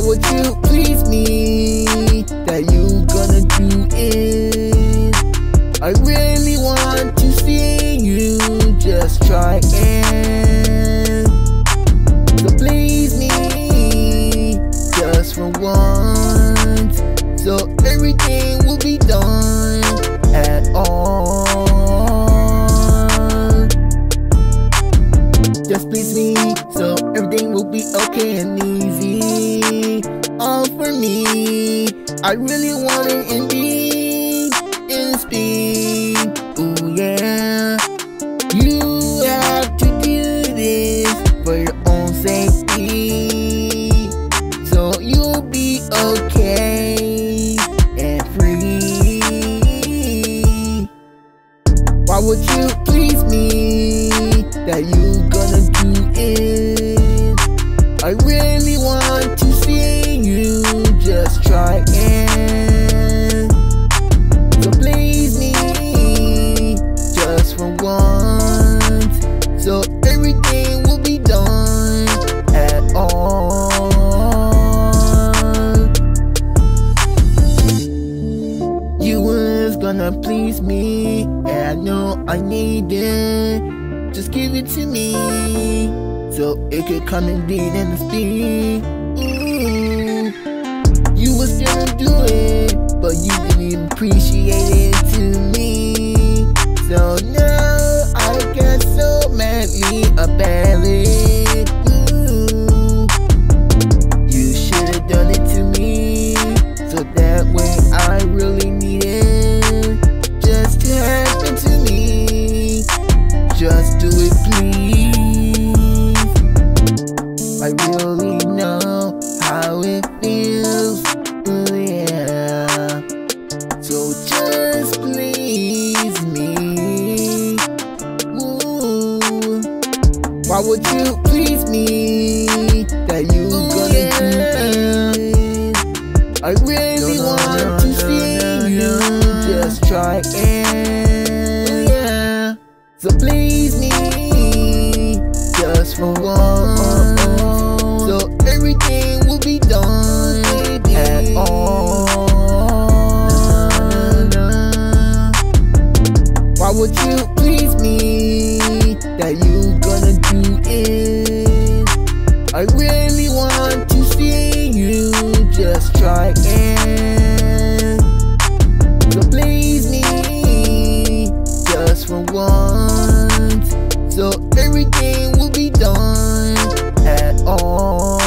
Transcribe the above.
would you please me? That you gonna do it? I really want to see you just try and So please me just for once So everything will be done at all Just please me so everything will be okay and me. I really want it indeed in speed. Ooh yeah. You have to do this for your own safety. So you'll be okay and free Why would you please me that you gonna do it? I really try and So please me just for once. So everything will be done at all. You was gonna please me And I know I need it. Just give it to me So it could come indeed in the speed. Ooh. You was gonna do it But you didn't appreciate it to me. So now I get so madly about it. You should've done it to me So that way I really need it. Just happen to me. Just do it please why would you please me? That you gonna do it? I really want to see you just try and yeah. So please me just for once. So everything will be done at all. Why would you please me? That you gonna do it? I really want to see you just try and So please me just for once So everything will be done at all